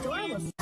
Adorable.